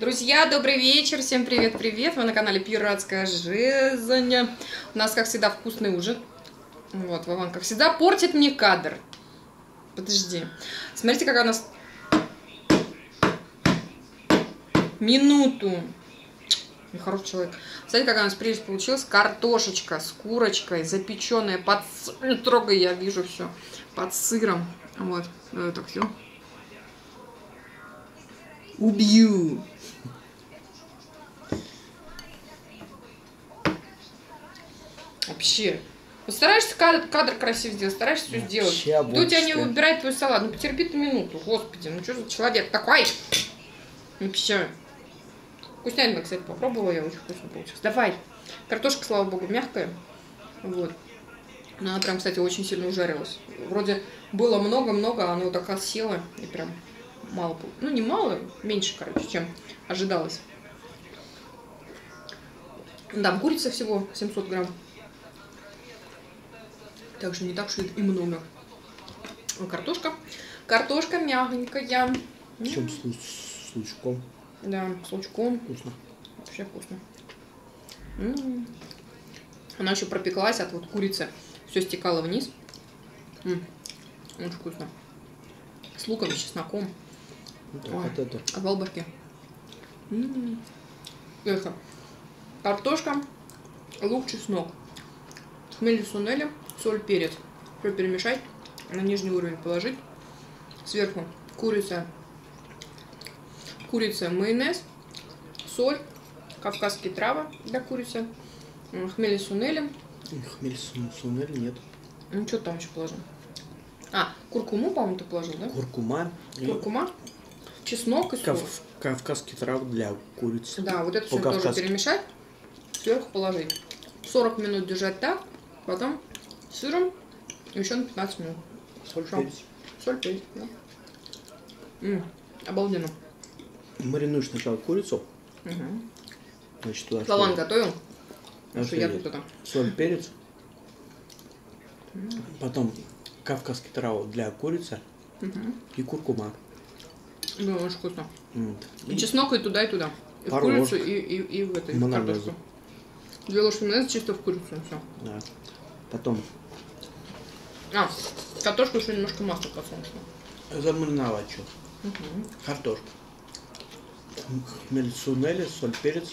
Друзья, добрый вечер, всем привет-привет, вы на канале Пиратская жизнь. У нас, как всегда, вкусный ужин. Вот, Вован, как всегда, портит мне кадр. Подожди. Смотрите, какая у нас... Минуту. Хороший человек. Смотрите, какая у нас прелесть получилась. Картошечка с курочкой, запеченная под... Не трогай, я вижу все. Под сыром. Вот, вот так все. Убью. Вообще. Вот стараешься кадр, кадр красиво сделать, стараешься все сделать. Кто у тебя не обычно. убирает твой салат? Ну потерпи ты минуту, господи, ну что за человек такой? Вообще. Вкуснятина, кстати, попробовала, я очень вкусно получилось. Давай. Картошка, слава богу, мягкая. Вот. Но она прям, кстати, очень сильно ужарилась. Вроде было много-много, а она вот так осела и прям мало. пол- Ну, не мало, меньше, короче, чем ожидалось. Там курица всего 700 грамм. Так что не так уж и много. А Картошка. Картошка мягенькая. Чем с, с лучком? Да, с лучком. Вкусно. Вообще вкусно. М. Она еще пропеклась от вот курицы. Все стекало вниз. М. Очень вкусно. С луком и чесноком. Ну, так, Ой. вот это. От балбарки. М. Это. Картошка, лук, чеснок. Хмель сунели, соль, перец. Все перемешать. На нижний уровень положить. Сверху курица. Курица, майонез, соль, кавказские травы для курицы, м, хмель сунели. Хмель сун- сунели нет. Ну, что там еще положил? А, куркуму, по-моему, ты положил, да? Куркума Куркума, чеснок и соль. кав- кавказский трав для курицы. Да, вот это все тоже перемешать, сверху положить. 40 минут держать так, потом сыром еще на 15 минут. Соль, перец. Соль, перец, да. М, обалденно. Маринуешь сначала курицу. Угу. Значит, туда Лаван готовил, потому что я тут это. соль, перец. Потом кавказский трав для курицы Мгм. и куркума. Да, очень вкусно. Вот. И чеснок и туда, и туда. И в курицу, и, и, и в этой в картошку. Две ложки майонеза чисто в курицу, и все. Да. Потом А, картошку еще немножко масла подсолнечного. замариновать что. Угу. Картошку. Хмель сунели, соль, перец.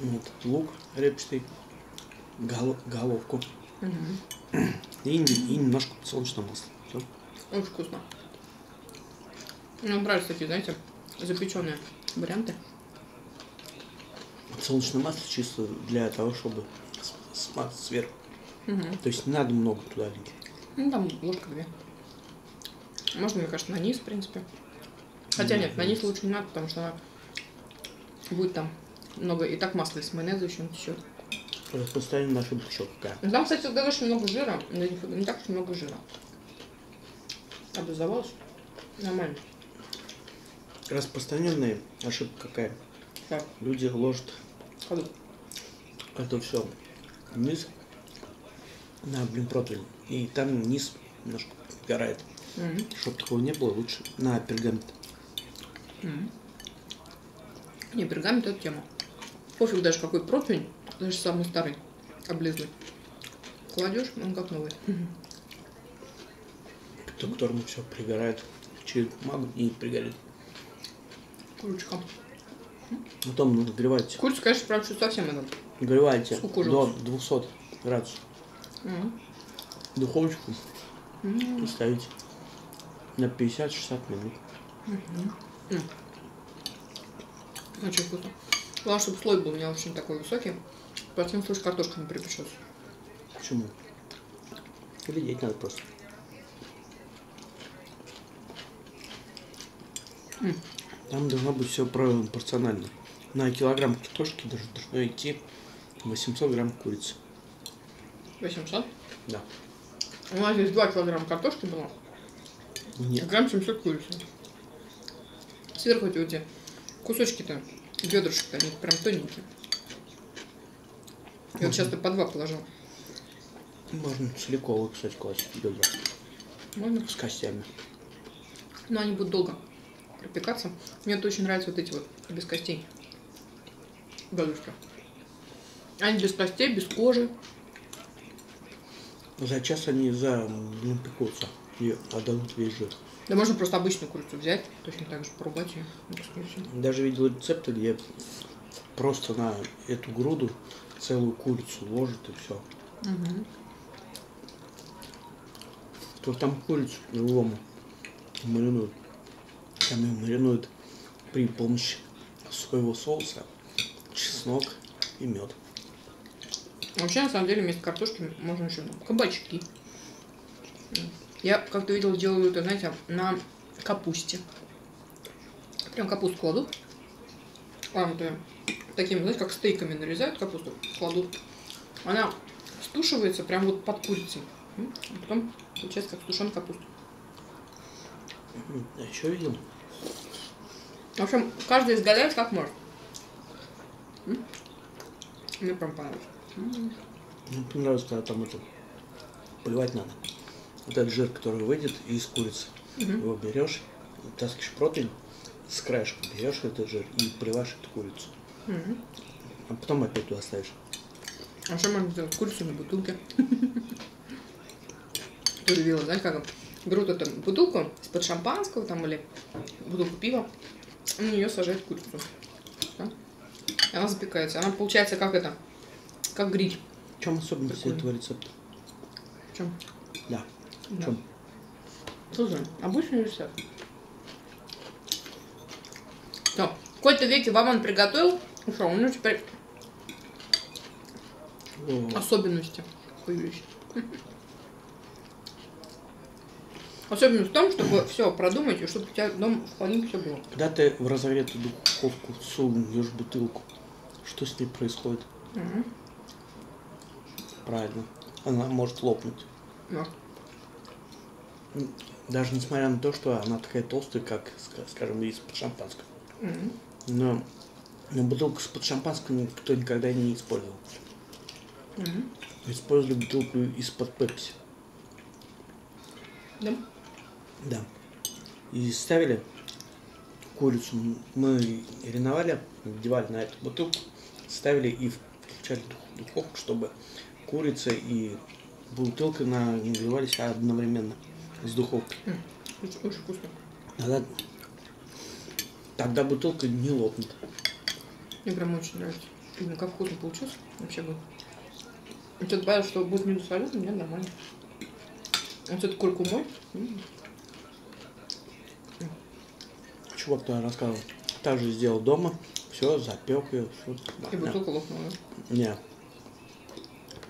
Вот, лук репчатый. гол- головку. Угу. И, и немножко подсолнечного масла. Всё. Очень вкусно. Мне нравятся такие, знаете, запеченные варианты. Подсолнечное масло чисто для того, чтобы смак сверху. Угу. То есть не надо много туда лить. Ну, там ложка две. Можно, мне кажется, на низ, в принципе. Хотя нет, на низ лучше не надо, потому что она будет там много. И так масло из майонеза еще течет. Распространение на ошибку еще какая. Ну, Там, кстати, достаточно много жира, но не, не так уж много жира. Образовалось. Нормально. Распространенная ошибка какая? Так, Люди ложат ходу. это все вниз на блин противень. И там низ немножко горает. Мгм. Чтобы такого не было, лучше на пергамент. Мгм. Не, пергамент это тема. Пофиг даже какой противень, даже самый старый, облезлый. Кладешь, он как новый. К которому все пригорает через и пригорит. Курочка. Потом нагревайте. Курицу, конечно, прям что совсем это. Нагревайте до 200 градусов. В Духовочку М. и ставите на 50-60 минут. Очень вкусно. Главное, чтобы слой был у меня очень такой высокий. В противном случае картошка не припечется. Почему? Глядеть надо просто. М. Там должно быть все пропорционально. На килограмм картошки должно идти 800 грамм курицы. 800. Да. У нас здесь 2 килограмма картошки было. Нет. Грамм 700 курицы. Сверху эти, эти кусочки-то, бедрышек-то, они прям тоненькие. Я вот сейчас по два положил. Можно целиковый, кстати, класть бедра Можно? с костями. Но они будут долго пропекаться. Мне вот очень нравятся вот эти вот без костей. Галушки. Они без костей, без кожи. За час они за напекутся и отдадут весь жир. Да можно просто обычную курицу взять, точно так же порубать ее. Даже видел рецепты, где просто на эту груду целую курицу ложат и все. Угу. То там курицу по-другому маринуют. Там ее маринуют при помощи соевого соуса, чеснок и мед. Вообще, на самом деле, вместо картошки можно еще кабачки. Я как-то видел, делают это, знаете, на капусте. Прям капусту кладут. А, вот, э, такими, знаете, как стейками нарезают капусту, кладут. Она стушивается прям вот под курицей. А потом получается как тушеная капуста. Я еще видел. В общем, каждый изгаляет как может. Мне прям понравилось. Мне понравилось, когда там это поливать надо. Вот этот жир, который выйдет из курицы, Мгм. его берешь, таскиваешь противень, с краешка берешь этот жир и поливаешь эту курицу. Мгм. А потом опять туда ставишь. А что можно сделать? Курицу на бутылке. Тоже видела, знаете, как берут эту бутылку из-под шампанского там или бутылку пива, на нее сажают курицу. Да? И она запекается. Она получается как это, как гриль. В чем особенность Прикольно. этого рецепта? В чем? Да. В Да. чем? Слушай, обычный рецепт. Все, в какой-то веке вам он приготовил, ушел. У него теперь особенности появились. Особенность в том, чтобы все продумать, и чтобы у тебя дома в холодильнике все было. Когда ты в разогретую духовку суешь бутылку, что с ней происходит? Мгм. Правильно. Она может лопнуть. Да. Даже несмотря на то, что она такая толстая, как, ска- скажем, из-под шампанского. Мгм. Но, но бутылку из-под шампанского никто никогда не использовал. Мгм. Использовали бутылку из-под пепси. Да? Да. И ставили курицу. Мы мариновали, надевали на эту бутылку, ставили и включали дух- духовку, чтобы курица и бутылка нагревались одновременно с духовкой. М, Очень, очень вкусно. Тогда, тогда бутылка не лопнет. Мне прям очень нравится. Блин, как вкусно получилось. Вообще был. Кто-то боялся, что будет недосолено, нет, нормально. Вот это куркумой. М. Чувак тогда рассказывал. Также сделал дома, все, запек ее, все. И бутылка лопнула. Не.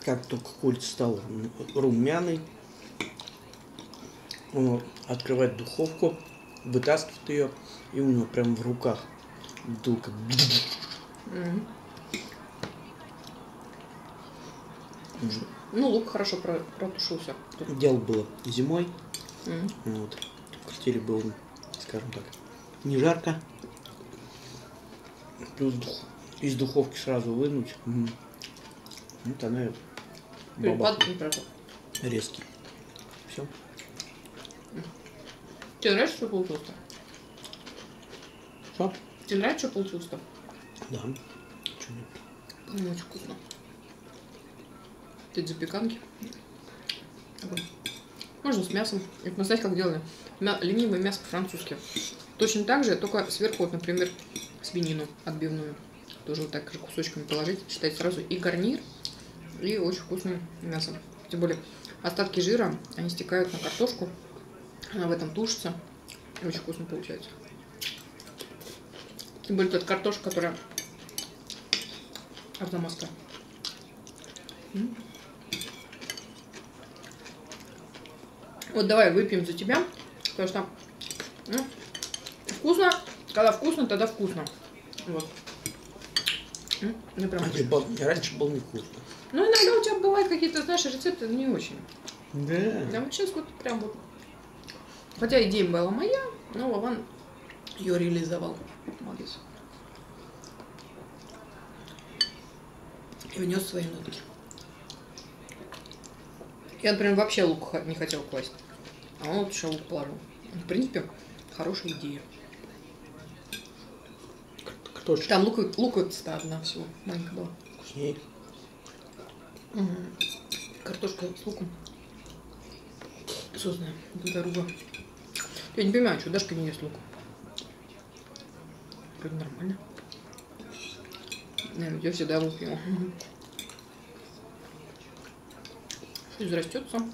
Как только курица стала румяной, он открывает духовку, вытаскивает ее, и у него прям в руках бутылка. Ну, лук хорошо про- протушился. Дело было зимой, Мгм. вот, в квартире было, скажем так, не жарко. Плюс из духовки сразу вынуть. м. Вот она и бабах, резкий. Все. Тебе нравится, что получилось-то? Что? Тебе нравится, что получилось-то? Да. Чё нет? Ну, очень вкусно. Эти запеканки. Можно с мясом. Это мы знаете, как делали? Мя- ленивое мясо по-французски. Точно так же, только сверху, вот, например, свинину отбивную. Тоже вот так же кусочками положить. Считать сразу и гарнир, и очень вкусное мясо. Тем более остатки жира, они стекают на картошку. Она в этом тушится. И очень вкусно получается. Тем более тут картошка, которая Арзамасская. М. Вот давай выпьем за тебя, потому что ну, вкусно, когда вкусно, тогда вкусно. Вот. Мне прям типа, раньше было невкусно. Ну, иногда у тебя бывают какие-то, знаешь, рецепты не очень. Да. Да, вот сейчас вот прям вот. Хотя идея была моя, но Вован ее реализовал. Молодец. И внес свои нотки. Я, например, вообще лук не хотел класть. А он вот еще лук положил. В принципе, хорошая идея. Картошечка Там лук, луковица одна всего, маленькая была. вкуснее. Картошка с луком. Созная. Дорога. Я не понимаю, что Дашка не ест лук. Вроде нормально. Наверное, я всегда лук ела. Жизнь растет сам.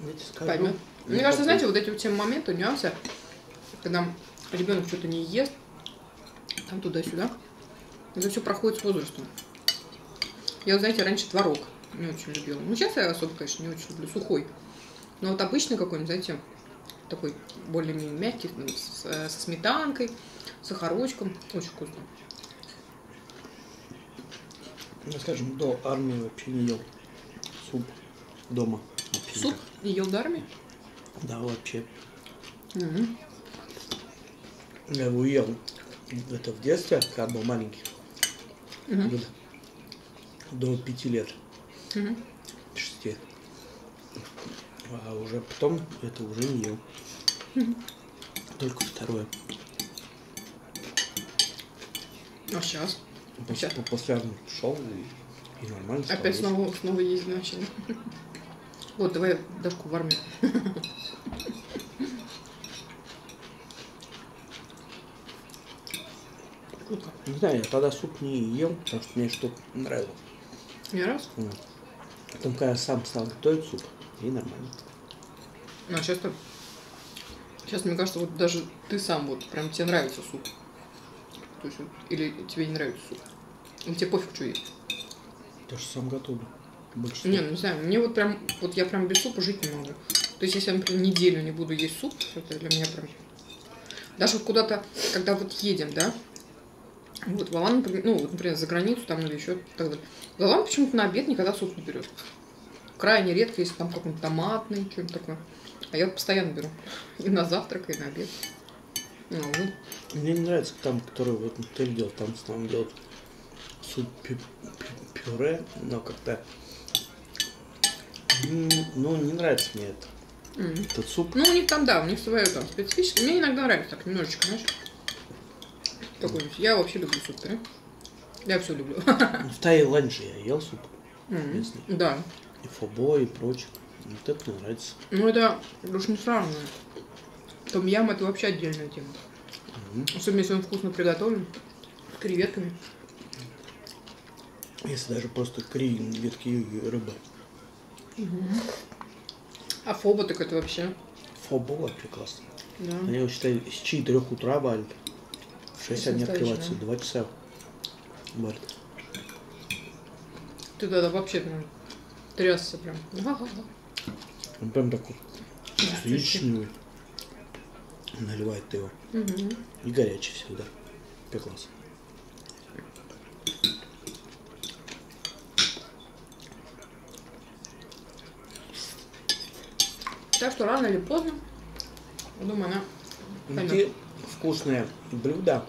Я тебе скажу, Поймет. Мне кажется, знаете, вот эти вот все моменты, нюансы, когда ребенок что-то не ест, там туда-сюда, это все проходит с возрастом. Я, вот, знаете, раньше творог не очень любила. Ну, сейчас я особо, конечно, не очень люблю сухой. Но вот обычный какой-нибудь, знаете, такой более-менее мягкий, ну, с- со сметанкой, с сахарочком. Очень вкусно. Ну, скажем, до армии вообще не ел суп дома. Вообще Суп не ел до армии? Да, вообще. Мгм. Я его ел это в детстве, когда был маленький. Года До пяти лет, Мгм. шести. А уже потом это уже не ел. Только второе. А сейчас? После, Щас. после армии шел и, и нормально Опять есть. снова, снова ездить начали. Вот, давай Дашку в армию. Круто. Не знаю, я тогда суп не ел, потому что мне что-то нравилось. Не раз? Ну. Потом, когда я сам стал готовить суп, и нормально. Ну, а сейчас-то... Сейчас, мне кажется, вот даже ты сам вот, прям тебе нравится суп. То есть, вот, или тебе не нравится суп. Или тебе пофиг, что есть. Я же сам готовлю. Больше Не, ну не знаю, мне вот прям, вот я прям без супа жить не могу. То есть, если я, например, неделю не буду есть суп, это для меня прям... Даже вот куда-то, когда вот едем, да, вот например, ну, вот, например, за границу там или еще так далее. Вован почему-то на обед никогда суп не берет. Крайне редко, если там какой-нибудь томатный, что-нибудь такое. А я вот постоянно беру. И на завтрак, и на обед. Ну, вот. Мне не нравится там, который вот ты делал, там в основном делают суп пю- пю- пюре, но как-то ну не нравится мне это. М. Этот суп. Ну, у них там, да, у них свое там специфическое. Мне иногда нравится так немножечко, знаешь. Какой-нибудь. Я вообще люблю суп, да? Я все люблю. В Таиланде я ел суп М. местный. Да. И фобо, и прочее. Вот это мне нравится. Ну, это уж не сравниваю. Том ям это вообще отдельная тема. Особенно, если он вкусно приготовлен. С креветками. Если даже просто кри ветки рыбы. А фоба так это вообще. Фобо классно. Да. Они его, считай, с 4 утра варят. В 6 они открываются, да. 2 часа варят. Ты тогда вообще прям трясся прям. Он прям такой коричневый. Наливает ты его. Мгм. И горячий всегда. Пеклас. Так что рано или поздно, думаю, она поймет. Где вкусное блюдо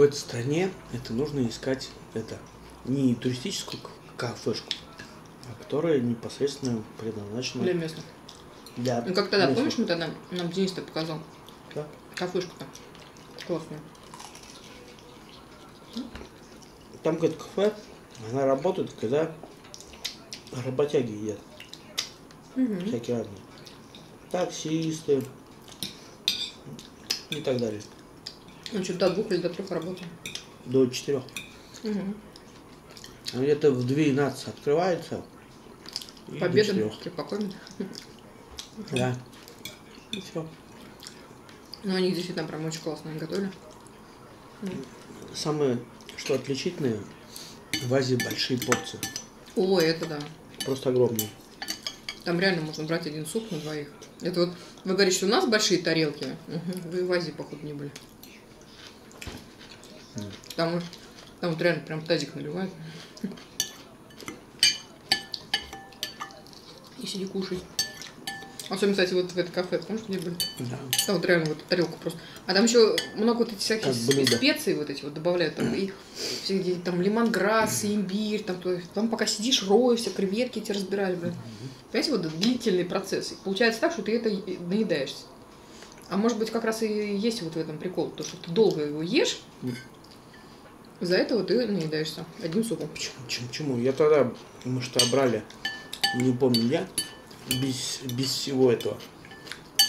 какой-то стране, это нужно искать это не туристическую кафешку, а которая непосредственно предназначена для местных. для Ну как тогда, местных. помнишь, мы тогда, нам Денис то показал Да. кафешку-то? Классную. Там какое-то кафе, она работает, когда работяги едят. Мгм. Всякие разные. Таксисты и так далее. Он что, до двух или до трех работал. До четырех. Угу. А Где-то в 12 открывается. Победа, четырёх. спокойно. Да. И все. Ну, они действительно прям очень классно готовили. Самое, что отличительное, в Азии большие порции. О, это да. Просто огромные. Там реально можно брать один суп на двоих. Это вот, вы говорите, что у нас большие тарелки. Мгм. Вы в Азии, походу, не были. Там, вот- там вот реально прям тазик наливают. И сиди кушай. Особенно, кстати, вот в это кафе, помнишь, где были? Да. Там вот реально вот тарелку просто. А там еще много вот этих всяких специй вот эти вот добавляют. Там, и всякие там лимонграсс, имбирь, там, то там пока сидишь, роешься, креветки эти разбираешь, блин. Понимаете, вот длительный процесс. И получается так, что ты это и- наедаешься. А может быть, как раз и есть вот в этом прикол, то, что ты долго его ешь. Из-за этого ты наедаешься одним супом. Почему? Почему? почему? Я тогда, мы что брали, не помню я, без, без всего этого.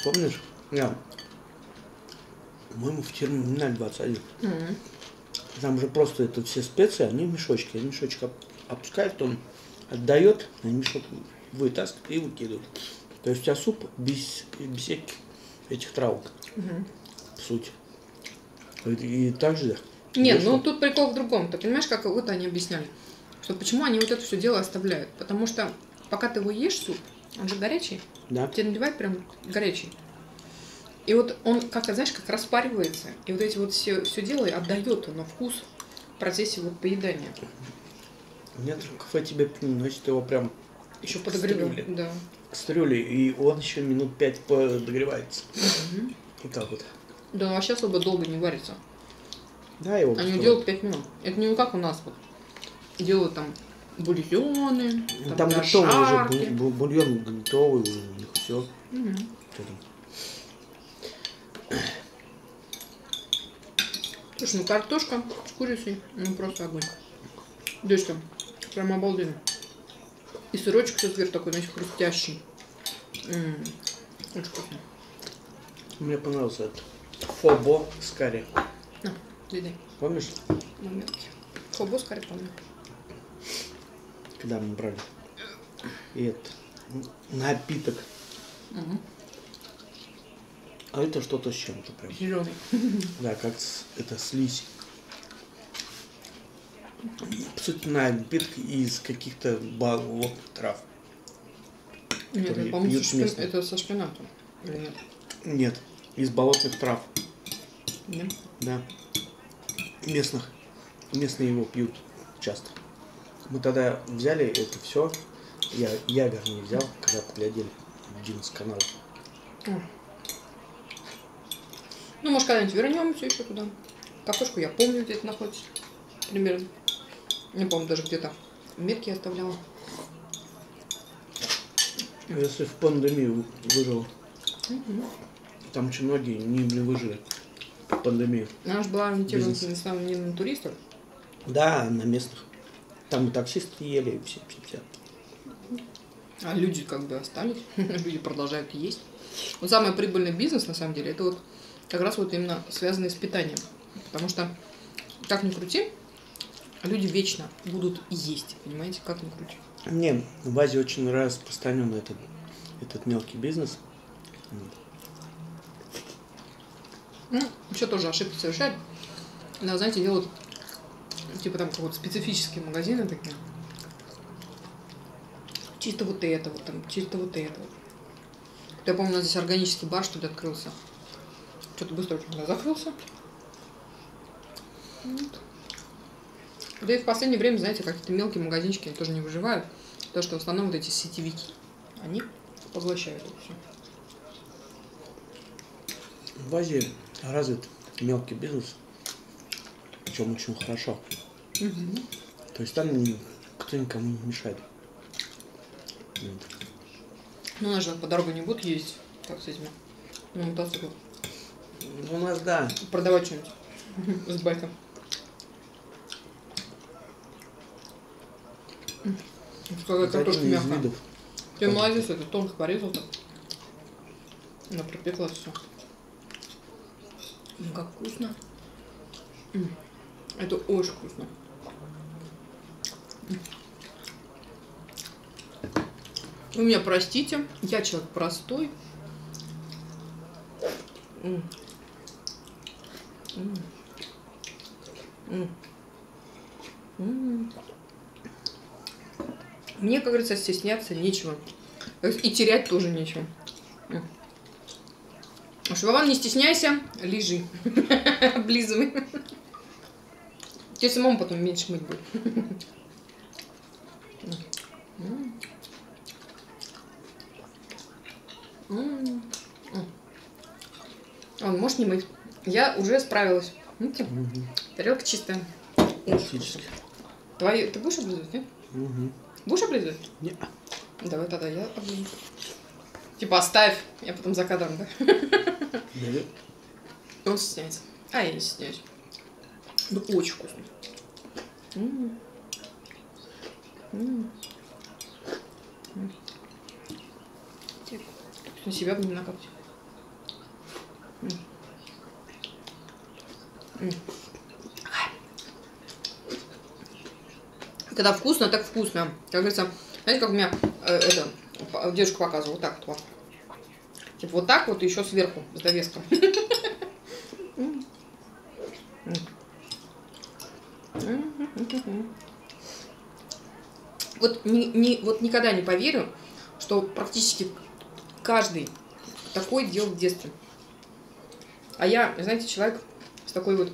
Помнишь? Я, по-моему, в терминале 21. Мгм. Там же просто это все специи, они в мешочке. Мешочек оп- опускает, он отдает, а мешок вытаскивает и выкидывает. То есть у тебя суп без, без всяких этих травок, Мгм. в сути. И, и так же. Нет, вышло. ну тут прикол в другом. Ты понимаешь, как вот они объясняли? Что почему они вот это все дело оставляют? Потому что пока ты его ешь, суп, он же горячий, Да. тебе наливают прям горячий. И вот он, как, знаешь, как распаривается. И вот эти вот все, все дело отдает на вкус в процессе вот поедания. Нет, кафе тебе приносит его прям Еще кастрюле. Да. к кастрюле, и он еще минут пять подогревается. Мгм. Вот так вот. Да, он вообще особо долго не варится. Да, его Они делают 5 минут. Это не как у нас вот. Делают там бульоны, там, Там готовый уже бульон готовый уже у них все. Что там? Слушай, ну картошка с курицей, ну просто огонь. Дочка, прям обалденно. И сырочек все сверху такой, знаете, хрустящий. М, Очень вкусно. Мне понравился этот фобо с карри. Дай, Помнишь, момент. Хобо с карри, помню. когда мы брали? И это напиток. Угу. А это что-то с чем-то прям. Зеленый. Да, как с- это слизь. По сути, напиток из каких-то болотных трав. Нет, шпин- местные. это со шпинатом. Или нет? Нет, из болотных трав. Нет? Да. Местных. Местные его пьют часто. Мы тогда взяли это все. Я, я вернее, взял, когда поглядели один из каналов. Ну, может, когда-нибудь вернемся еще туда. Кафешку я помню, где это находится. Примерно. Не помню, даже где-то метки я оставляла. Если в пандемию выжил, Мгм. там очень многие не, не выжили пандемию. Она же была ориентирована на самом не на туристов. Да, на местных. Там и таксисты ели, и все, все, все. А люди как бы остались. люди продолжают есть. Вот самый прибыльный бизнес, на самом деле, это вот как раз вот именно связанный с питанием. Потому что, как ни крути, люди вечно будут есть. Понимаете, как ни крути. Не, в Азии очень распространен этот, этот мелкий бизнес. Вот. Ну, еще тоже ошибки совершают. Да, знаете, делают типа там какие-то специфические магазины такие. Чисто вот это вот там, чисто вот это вот. Я помню, у нас здесь органический бар, что ли, открылся. Что-то быстро очень закрылся. Вот. Да и в последнее время, знаете, какие-то мелкие магазинчики тоже не выживают. Потому что в основном вот эти сетевики, они поглощают это все. В Азии развит мелкий бизнес, причем очень хорошо. То есть там никто никому не мешает. Вот. Ну, же по дорогу не будут ездить, как с этими, на мотоциклах. Ну, У нас, да, Продавать что-нибудь с байком. Какая картошка мягкая. Ты молодец, это тонко порезал так. Она пропеклась все. Ну, как вкусно. Это очень вкусно. Вы меня простите, я человек простой. Мне, как говорится, стесняться нечего. И терять тоже нечего. Вован, не стесняйся, лежи. Облизывай. Тебе самому потом меньше мыть будет. М. М. М. Он может не мыть. Я уже справилась. Видите? Мгм. Тарелка чистая. Практически. Твои... Ты будешь облизывать, нет? Мгм. Будешь облизывать? Не, Давай тогда я оближу. Типа оставь, я потом за кадром, да? Он стесняется. А я не стесняюсь. Ну, очень вкусно. На себя не накапать. М. М. Когда вкусно, так вкусно. Как говорится, знаете, как у меня э, это, девушка показывала, вот так вот. Типа вот так вот и еще сверху, с довеском. Вот, ни, ни- вот никогда не поверю, что практически каждый такой делал в детстве. А я, знаете, человек с такой вот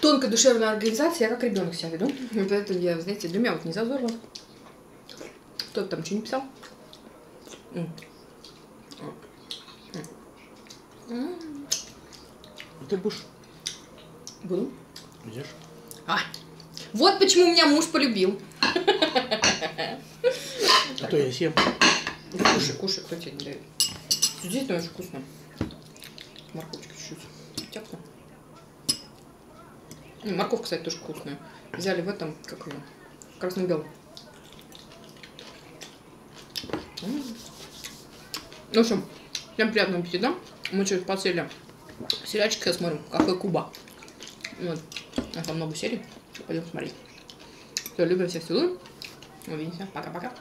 тонкой душевной организацией, я как ребенок себя веду. Поэтому я, знаете, для меня вот не зазорно. Кто там что не писал? Ты будешь? Буду. Ешь. А, вот почему меня муж полюбил. А то я съем. Да кушай, кушай, кто тебе не дает. Здесь очень вкусно. Морковочка чуть-чуть. Ну, Морковка, кстати, тоже вкусная. Взяли в этом, как ее, красно-белом. Ну, в общем, всем приятного аппетита. Мы сейчас подсели сериальчик сейчас смотрим, кафе Куба. Вот. Там много серий. Chupalemos mariscos. Yo libre se sudur. Audiencia, paca, paca.